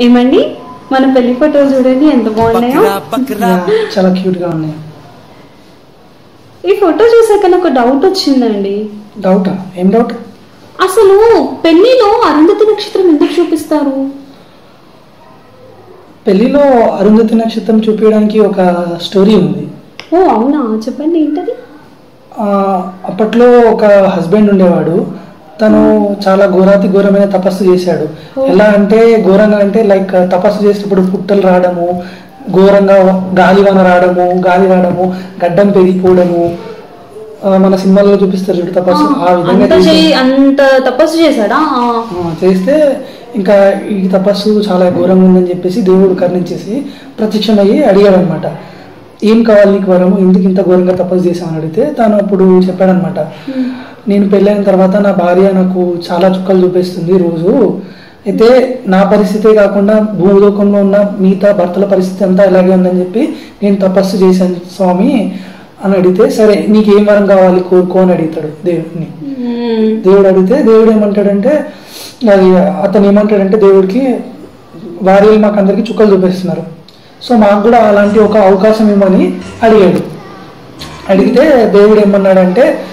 ఏమండి? మన పెళ్ళి ఫోటోలు చూడండి ఎంత బాగున్నాయో. చాలా క్యూట్గా ఉన్నాయి. ఈ ఫోటో చూసాక నాకు డౌట్ వచ్చిందండి. డౌటా ఏం డౌట్ అసలు పెళ్ళిలో అరుంధతి నక్షత్రం ఎందుకు చూపిస్తారు? పెళ్ళిలో అరుంధతి నక్షత్రం చూపించడానికి ఒక స్టోరీ ఉంది. ఓ అవునా? చెప్పండి ఏంటది? ఆ, అప్పట్లో ఒక హస్బెండ్ ఉండేవాడు. తను చాలా ఘోరాతి ఘోరమైన తపస్సు చేశాడు. ఎలా అంటే ఘోరంగా అంటే లైక్ తపస్సు చేసినప్పుడు పుట్టలు రావడము ఘోరంగా గాలివాన రావడము గాలి రావడము గడ్డం పెరిగిపోవడము. మన సినిమాల్లో చూపిస్తారు చూడు తపస్సు. ఆ విధంగా అంత తపస్సు చేశాడా? చేస్తే ఇంకా ఈ తపస్సు చాలా ఘోరంగా ఉందని చెప్పేసి దేవుడు కరుణించేసి ప్రత్యక్షమయ్యి అడిగాడు అనమాట ఏం కావాలి నీకు వరము? ఎందుకు ఇంత ఘోరంగా తపస్సు చేసామని అడిగితే తాను అప్పుడు చెప్పాడనమాట. నేను పెళ్ళైన తర్వాత నా భార్య నాకు చాలా చుక్కలు చూపిస్తుంది రోజు. అయితే నా పరిస్థితే కాకుండా భూలోకంలో ఉన్న మిగతా భర్తల పరిస్థితి అంతా ఇలాగే ఉందని చెప్పి నేను తపస్సు చేశాను స్వామి అని అడిగితే సరే నీకు ఏం వరం కావాలి కోరుకో అని అడుగుతాడు దేవుడిని. దేవుడు అడిగితే దేవుడు ఏమంటాడంటే అది అతను ఏమంటాడంటే దేవుడికి భార్యలు మాకు అందరికి చుక్కలు చూపిస్తున్నారు. సో మాకు కూడా అలాంటి ఒక అవకాశం ఇవ్వమని అడిగాడు. అడిగితే దేవుడు ఏమన్నాడంటే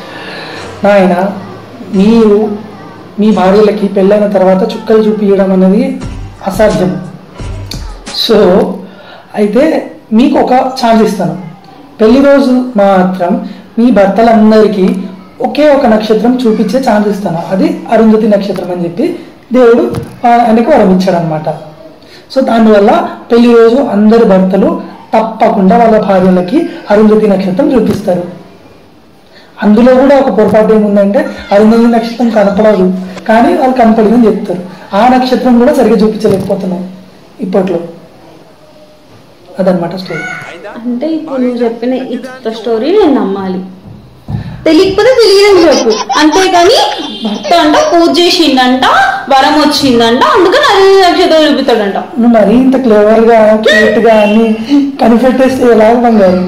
నాయన మీరు మీ భార్యలకి పెళ్ళైన తర్వాత చుక్కలు చూపించడం అనేది అసాధ్యం. సో అయితే మీకు ఒక ఛాన్స్ ఇస్తాను. పెళ్ళి రోజు మాత్రం మీ భర్తలందరికీ ఒకే ఒక నక్షత్రం చూపించే ఛాన్స్ ఇస్తాను. అది అరుంధతి నక్షత్రం అని చెప్పి దేవుడు ఆయనకు వరం ఇచ్చాడు అనమాట సో దానివల్ల పెళ్ళి రోజు అందరి భర్తలు తప్పకుండా వాళ్ళ భార్యలకి అరుంధతి నక్షత్రం చూపిస్తారు. అందులో కూడా ఒక పొరపాటు ఏముందంటే అరుంధతి నక్షత్రం కనపడదు. కానీ వాళ్ళు కనపడిందని చెప్తారు. ఆ నక్షత్రం కూడా సరిగ్గా చూపించలేకపోతున్నాం ఇప్పట్లో. అదనమాట స్టోరీ అంటే ఇప్పుడు నువ్వు చెప్పిన ఇంత స్టోరీ నేను నమ్మాలి. తెలియకపోతే తెలియదని చెప్పు అంతేగాని భర్త అంట పూజ చేసిండంట వరం వచ్చిందంట అందుకని అది అక్షత చూపిస్తాడంట నువ్వు మరీ ఇంత క్లేవర్గా క్యూట్గా అన్ని కనిపెట్టేస్తే ఎలాగ బంగారు